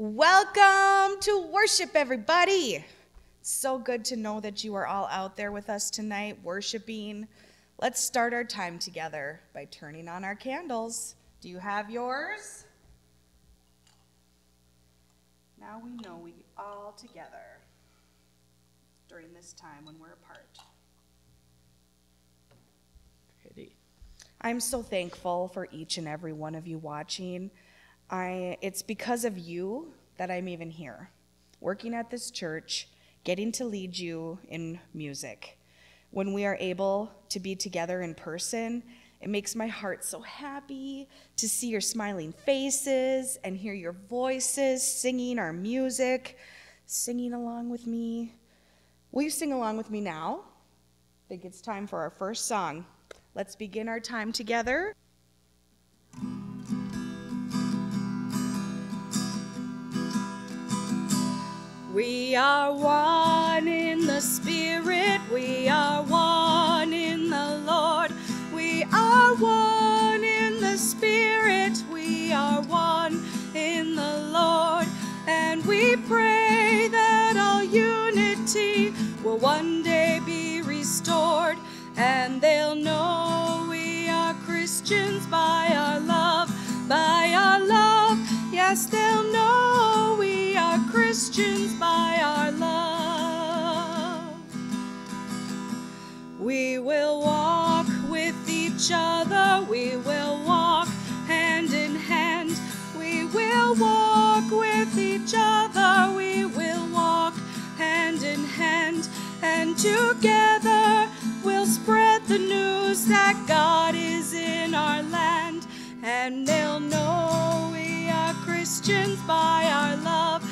Welcome to worship, everybody. So good to know that you are all out there with us tonight, worshiping. Let's start our time together by turning on our candles. Do you have yours? Now we know we all together during this time when we're apart. Pretty. I'm so thankful for each and every one of you watching. I, it's because of you that I'm even here, working at this church, getting to lead you in music. When we are able to be together in person, it makes my heart so happy to see your smiling faces and hear your voices singing our music, singing along with me. Will you sing along with me now? I think it's time for our first song. Let's begin our time together. We are one in the Spirit, we are one in the Lord. We are one in the Spirit, we are one in the Lord. And we pray that all unity will one day be restored, and they'll know we are Christians by our love, by our love. Yes, they'll Christians by our love. We will walk with each other, we will walk hand in hand. We will walk with each other, we will walk hand in hand. And together we'll spread the news that God is in our land. And they'll know we are Christians by our love.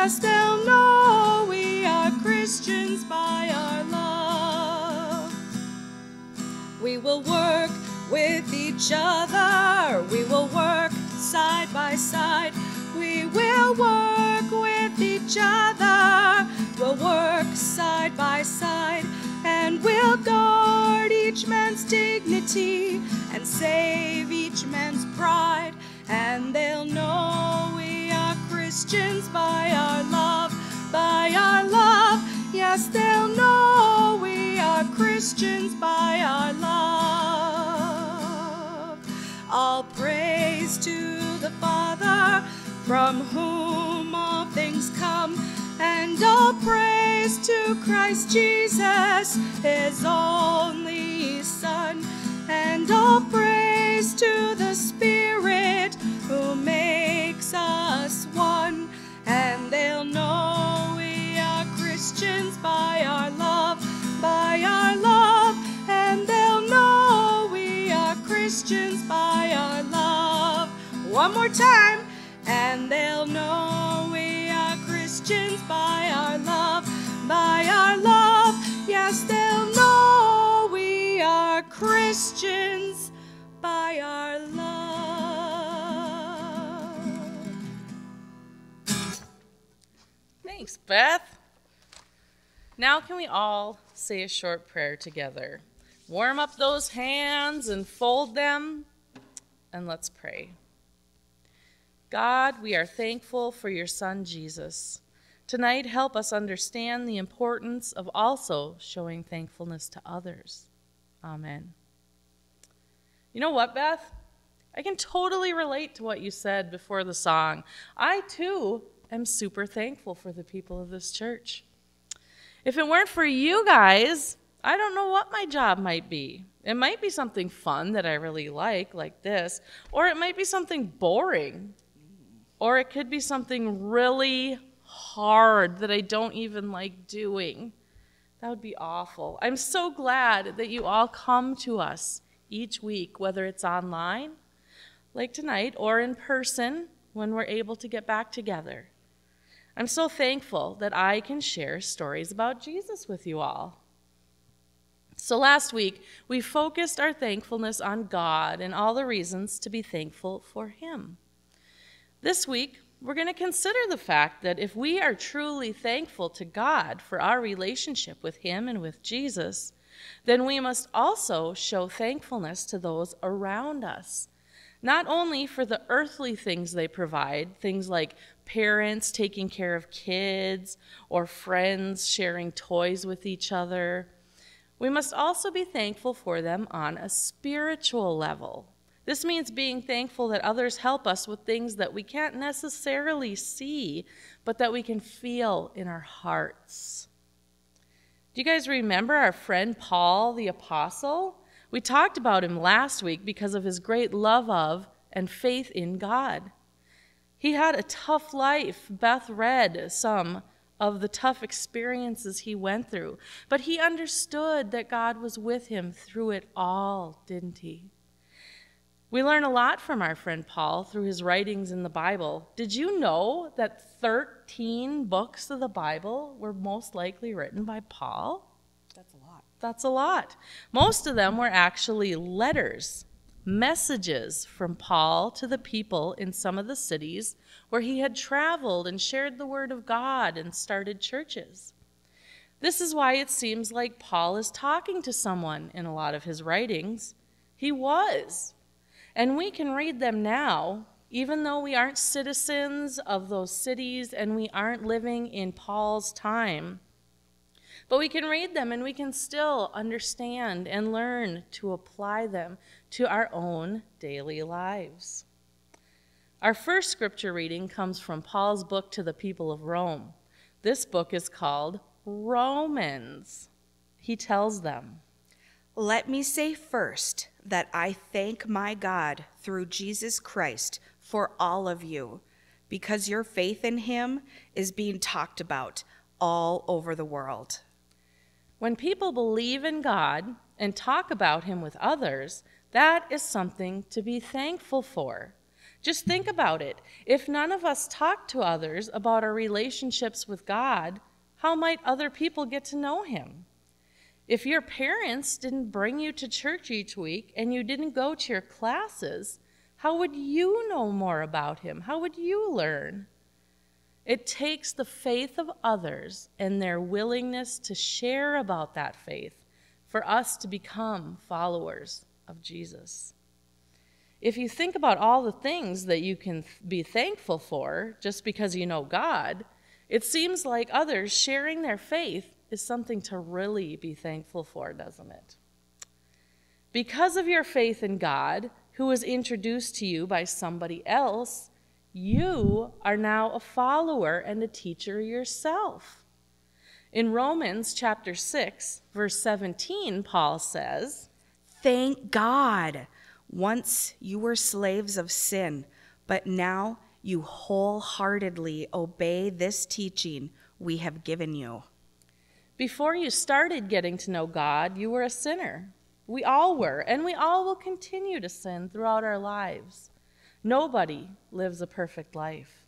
Yes, they'll know we are Christians by our love. We will work with each other. We will work side by side. We will work with each other. We'll work side by side. And we'll guard each man's dignity and save each man's pride. And they'll know we are Christians by our Christians by our love. All praise to the Father, from whom all things come, and all praise to Christ Jesus, his only Son, and all praise to the Spirit who makes us Christians by our love. One more time, and they'll know we are Christians by our love, by our love. Yes, they'll know we are Christians by our love. Thanks, Beth. Now, can we all say a short prayer together? Warm up those hands and fold them, and let's pray. God, we are thankful for your Son, Jesus. Tonight, help us understand the importance of also showing thankfulness to others. Amen. You know what, Beth? I can totally relate to what you said before the song. I, too, am super thankful for the people of this church. If it weren't for you guys, I don't know what my job might be. It might be something fun that I really like, like this, or it might be something boring, or it could be something really hard that I don't even like doing. That would be awful. I'm so glad that you all come to us each week, whether it's online, like tonight, or in person when we're able to get back together. I'm so thankful that I can share stories about Jesus with you all. So, last week, we focused our thankfulness on God and all the reasons to be thankful for Him. This week, we're going to consider the fact that if we are truly thankful to God for our relationship with Him and with Jesus, then we must also show thankfulness to those around us. not only for the earthly things they provide, things like parents taking care of kids or friends sharing toys with each other, we must also be thankful for them on a spiritual level. This means being thankful that others help us with things that we can't necessarily see, but that we can feel in our hearts. Do you guys remember our friend Paul the Apostle? We talked about him last week because of his great love of and faith in God. He had a tough life. Beth read some of the tough experiences he went through, but he understood that God was with him through it all, didn't he? We learn a lot from our friend Paul through his writings in the Bible. Did you know that 13 books of the Bible were most likely written by Paul? That's a lot. That's a lot. Most of them were actually letters, messages from Paul to the people in some of the cities where he had traveled and shared the word of God and started churches. This is why it seems like Paul is talking to someone in a lot of his writings. He was. And we can read them now, even though we aren't citizens of those cities and we aren't living in Paul's time. But we can read them and we can still understand and learn to apply them to our own daily lives. Our first scripture reading comes from Paul's book to the people of Rome. This book is called Romans. He tells them, Let me say first that I thank my God through Jesus Christ for all of you, because your faith in him is being talked about all over the world. When people believe in God and talk about Him with others, that is something to be thankful for. Just think about it. If none of us talk to others about our relationships with God, how might other people get to know Him? If your parents didn't bring you to church each week and you didn't go to your classes, how would you know more about Him? How would you learn? It takes the faith of others and their willingness to share about that faith for us to become followers of Jesus. If you think about all the things that you can be thankful for just because you know God, it seems like others sharing their faith is something to really be thankful for, doesn't it? Because of your faith in God, who was introduced to you by somebody else, you are now a follower and a teacher yourself. In Romans chapter 6, verse 17, Paul says, Thank God. Once you were slaves of sin, but now you wholeheartedly obey this teaching we have given you. Before you started getting to know God, you were a sinner. We all were, and we all will continue to sin throughout our lives. Nobody lives a perfect life.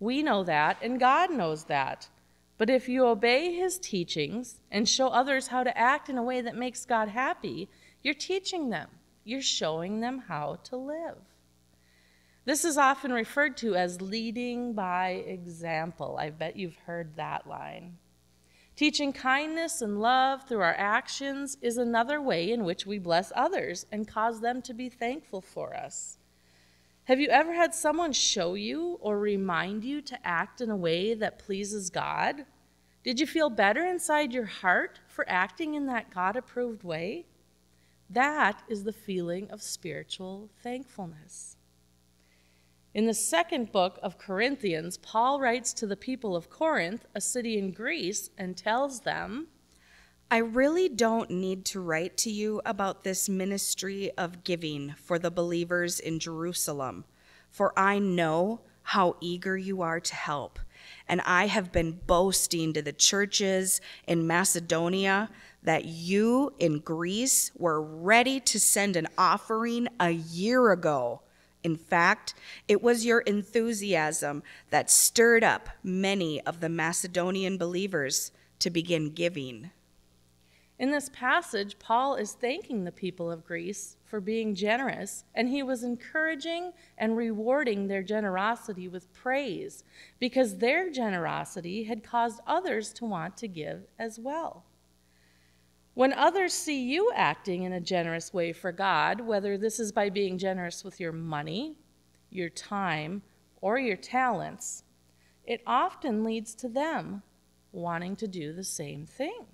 We know that, and God knows that. But if you obey his teachings and show others how to act in a way that makes God happy, you're teaching them, you're showing them how to live. This is often referred to as leading by example. I bet you've heard that line. Teaching kindness and love through our actions is another way in which we bless others and cause them to be thankful for us. Have you ever had someone show you or remind you to act in a way that pleases God? Did you feel better inside your heart for acting in that God approved way? That is the feeling of spiritual thankfulness. In the second book of Corinthians, Paul writes to the people of Corinth, a city in Greece, and tells them, I really don't need to write to you about this ministry of giving for the believers in Jerusalem, for I know how eager you are to help. And I have been boasting to the churches in Macedonia that you in Greece were ready to send an offering a year ago. In fact, it was your enthusiasm that stirred up many of the Macedonian believers to begin giving. In this passage, Paul is thanking the people of Greece for being generous, and he was encouraging and rewarding their generosity with praise because their generosity had caused others to want to give as well. When others see you acting in a generous way for God, whether this is by being generous with your money, your time, or your talents, it often leads to them wanting to do the same thing.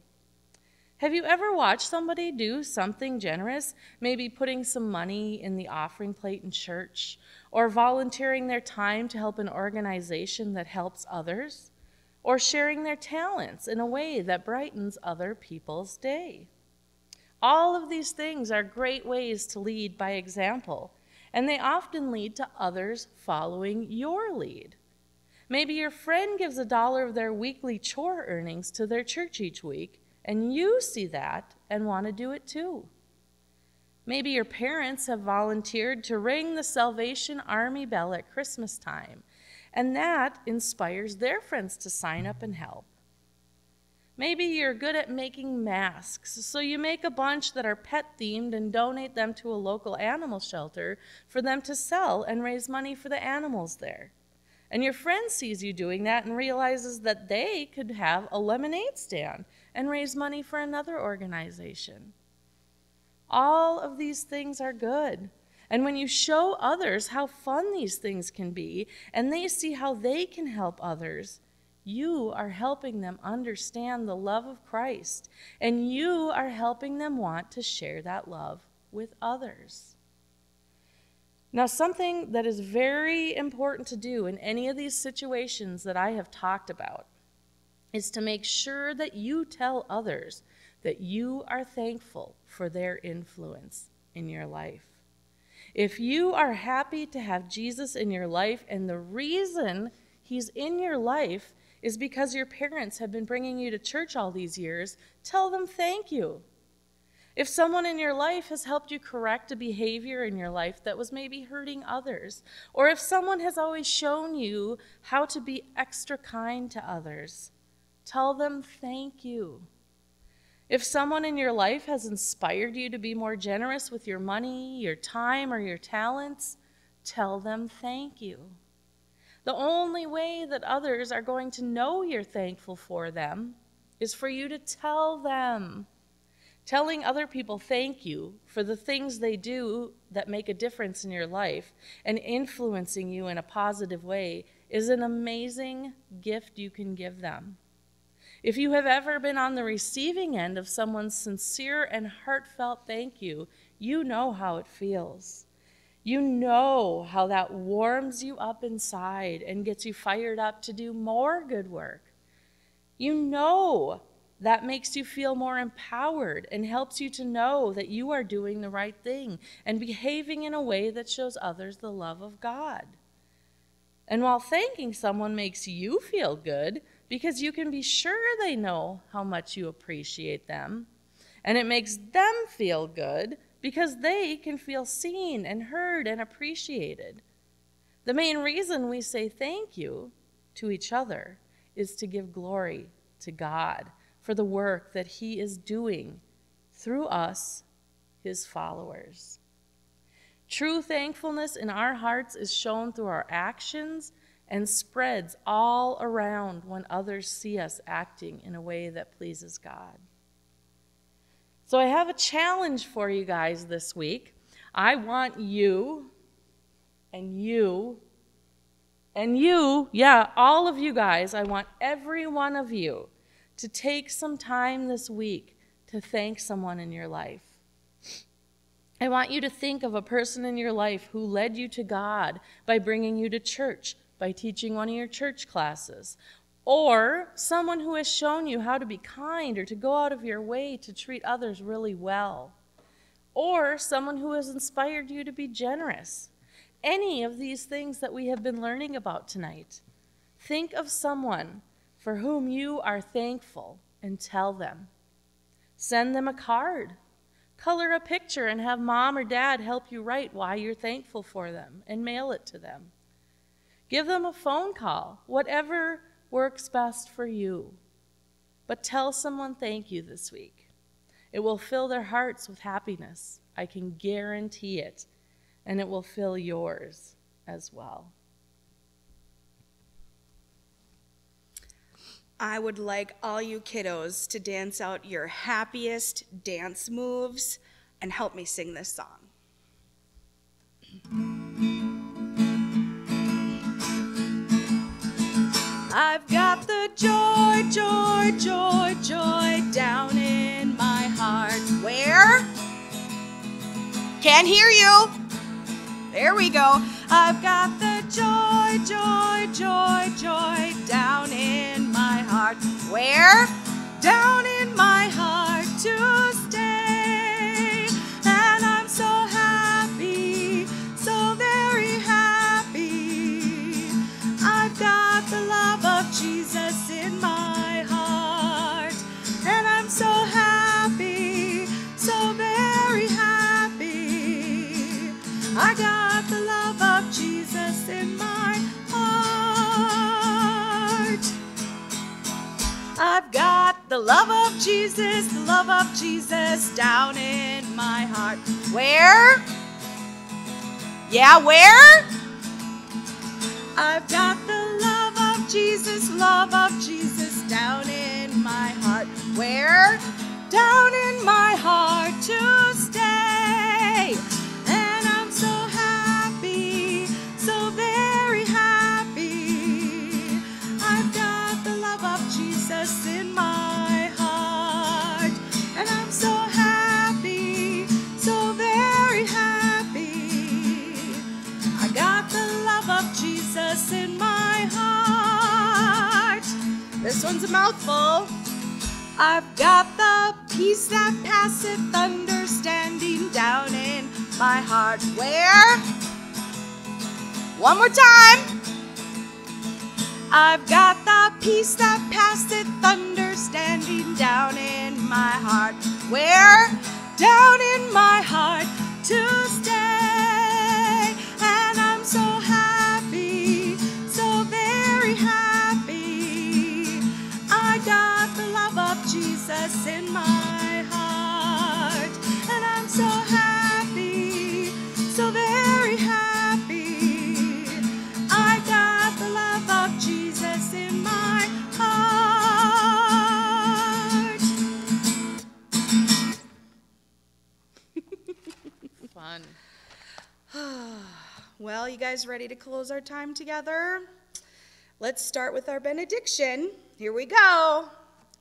Have you ever watched somebody do something generous, maybe putting some money in the offering plate in church, or volunteering their time to help an organization that helps others? or sharing their talents in a way that brightens other people's day. All of these things are great ways to lead by example, and they often lead to others following your lead. Maybe your friend gives a dollar of their weekly chore earnings to their church each week, and you see that and want to do it too. Maybe your parents have volunteered to ring the Salvation Army bell at Christmas time and that inspires their friends to sign up and help. Maybe you're good at making masks, so you make a bunch that are pet themed and donate them to a local animal shelter for them to sell and raise money for the animals there. And your friend sees you doing that and realizes that they could have a lemonade stand and raise money for another organization. All of these things are good. And when you show others how fun these things can be, and they see how they can help others, you are helping them understand the love of Christ, and you are helping them want to share that love with others. Now, something that is very important to do in any of these situations that I have talked about is to make sure that you tell others that you are thankful for their influence in your life. If you are happy to have Jesus in your life, and the reason he's in your life is because your parents have been bringing you to church all these years, tell them thank you. If someone in your life has helped you correct a behavior in your life that was maybe hurting others, or if someone has always shown you how to be extra kind to others, tell them thank you. If someone in your life has inspired you to be more generous with your money, your time, or your talents, tell them thank you. The only way that others are going to know you're thankful for them is for you to tell them. Telling other people thank you for the things they do that make a difference in your life and influencing you in a positive way is an amazing gift you can give them. If you have ever been on the receiving end of someone's sincere and heartfelt thank you, you know how it feels. You know how that warms you up inside and gets you fired up to do more good work. You know that makes you feel more empowered and helps you to know that you are doing the right thing and behaving in a way that shows others the love of God. And while thanking someone makes you feel good, because you can be sure they know how much you appreciate them. And it makes them feel good because they can feel seen and heard and appreciated. The main reason we say thank you to each other is to give glory to God for the work that He is doing through us, His followers. True thankfulness in our hearts is shown through our actions and spreads all around when others see us acting in a way that pleases God. So I have a challenge for you guys this week. I want you and you and you, yeah, all of you guys, I want every one of you to take some time this week to thank someone in your life. I want you to think of a person in your life who led you to God by bringing you to church, by teaching one of your church classes, or someone who has shown you how to be kind or to go out of your way to treat others really well, or someone who has inspired you to be generous. Any of these things that we have been learning about tonight. Think of someone for whom you are thankful and tell them. Send them a card. Color a picture and have mom or dad help you write why you're thankful for them and mail it to them. Give them a phone call, whatever works best for you. But tell someone thank you this week. It will fill their hearts with happiness. I can guarantee it. And it will fill yours as well. I would like all you kiddos to dance out your happiest dance moves and help me sing this song. I've got the joy, joy, joy, joy down in my heart. Where? Can't hear you. There we go. I've got the joy, joy, joy, joy down in my heart. Where? Down in my heart to love of Jesus, the love of Jesus down in my heart. Where? Yeah, where? I've got the love of Jesus, love of Jesus down in my heart. Where? Down in my heart to One's a mouthful. I've got the peace that passeth understanding down in my heart. Where? One more time. I've got the peace that passeth understanding down in my heart. Where? Down in my heart to stay. Ready to close our time together? Let's start with our benediction. Here we go.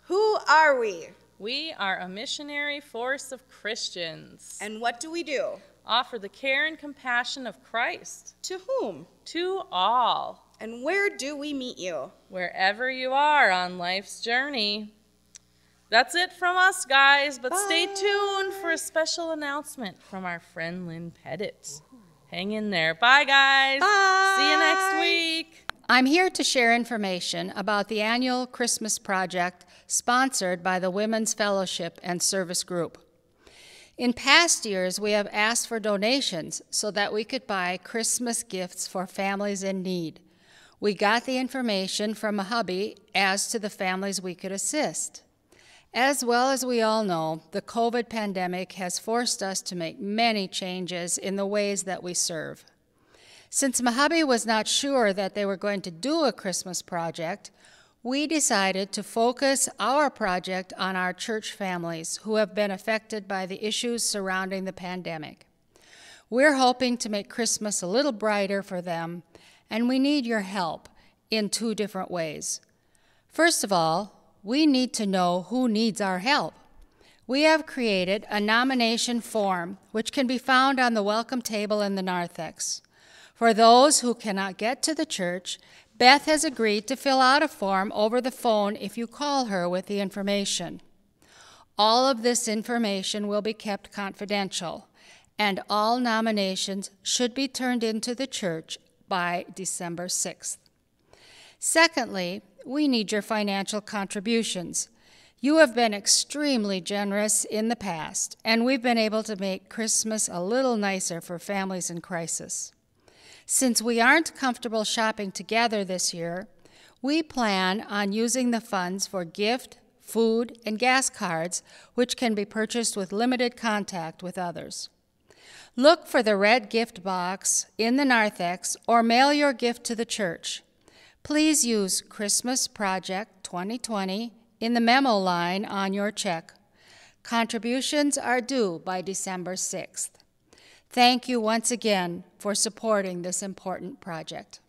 Who are we? We are a missionary force of Christians. And what do we do? Offer the care and compassion of Christ To whom? to all, And where do we meet you? wherever you are on life's journey. That's it from us, guys, but stay tuned for a special announcement from our friend Lynn Pettit. Hang in there. Bye, guys. See you next week. I'm here to share information about the annual Christmas project sponsored by the Women's Fellowship and Service Group. In past years, we have asked for donations so that we could buy Christmas gifts for families in need. We got the information from Mahube as to the families we could assist. As well as we all know, the COVID pandemic has forced us to make many changes in the ways that we serve. Since Mahube was not sure that they were going to do a Christmas project, we decided to focus our project on our church families who have been affected by the issues surrounding the pandemic. We're hoping to make Christmas a little brighter for them, and we need your help in two different ways. First of all, we need to know who needs our help. We have created a nomination form which can be found on the welcome table in the narthex. For those who cannot get to the church, Beth has agreed to fill out a form over the phone if you call her with the information. All of this information will be kept confidential, and all nominations should be turned into the church by December 6th. Secondly, we need your financial contributions. You have been extremely generous in the past, and we've been able to make Christmas a little nicer for families in crisis. Since we aren't comfortable shopping together this year, we plan on using the funds for gift, food, and gas cards, which can be purchased with limited contact with others. Look for the red gift box in the narthex or mail your gift to the church. Please use Christmas Project 2020 in the memo line on your check. Contributions are due by December 6th. Thank you once again for supporting this important project.